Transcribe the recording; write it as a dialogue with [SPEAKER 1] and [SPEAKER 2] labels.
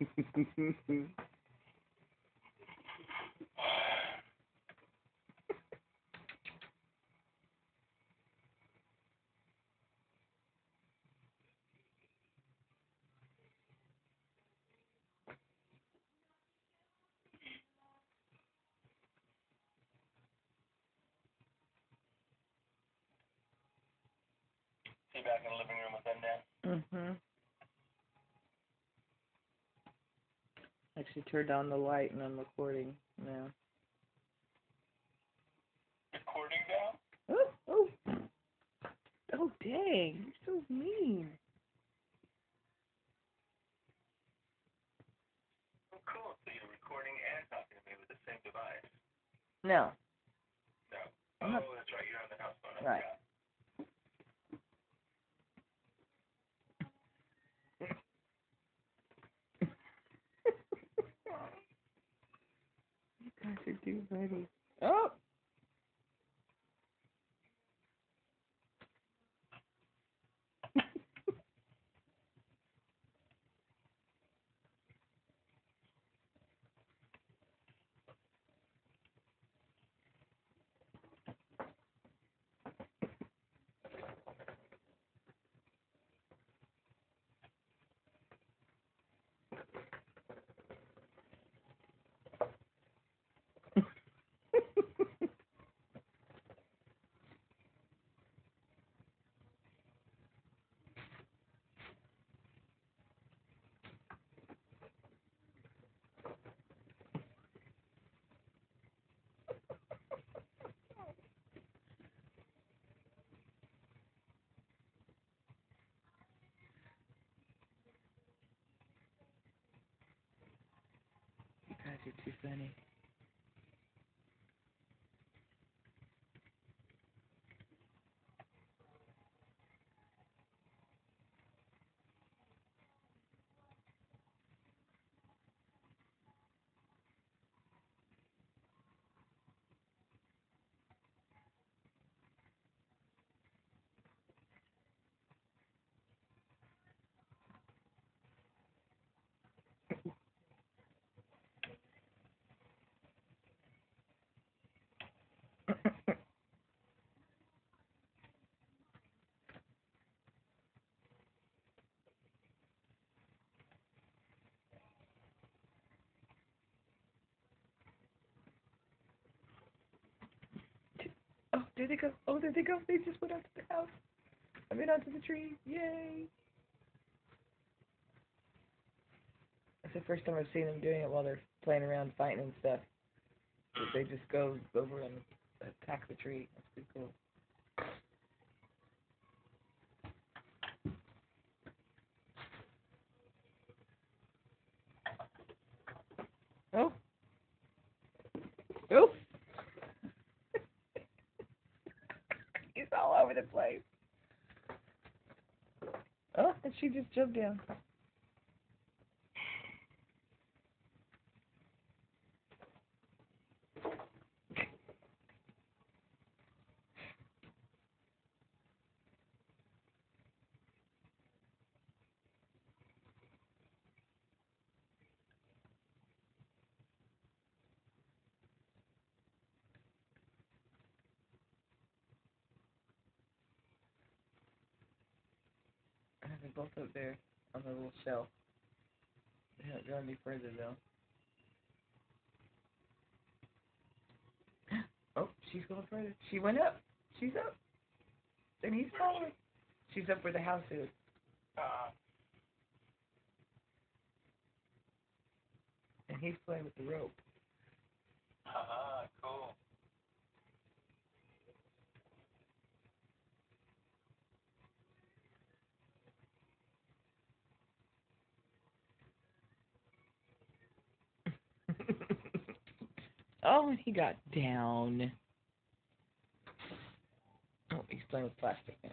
[SPEAKER 1] See back in the living room with them now.
[SPEAKER 2] mhm. Actually turned on the light and I'm recording now.
[SPEAKER 1] Recording now?
[SPEAKER 2] Oh, oh. Oh, dang. You're so mean.
[SPEAKER 1] Oh, cool. So you're recording and talking to me with the same device.
[SPEAKER 2] No.
[SPEAKER 1] No. Oh, that's right. You're on the house phone.
[SPEAKER 2] Right. Are You guys Oh, there they go. Oh, there they go. They just went onto the house. I mean, onto the tree. Yay. It's the first time I've seen them doing it while they're playing around, fighting and stuff. They just go over and attack the tree. That's pretty cool. Oh. Oh. He's all over the place. Oh, and she just jumped down. And they're both up there on the little shelf. They're not going any further though. Oh, she's going further. She went up. She's up. And he's following. She's up where the house is.
[SPEAKER 1] Uh,
[SPEAKER 2] And he's playing with the rope.
[SPEAKER 1] uh, cool.
[SPEAKER 2] Oh, and he got down. Oh, he's playing with plastic now.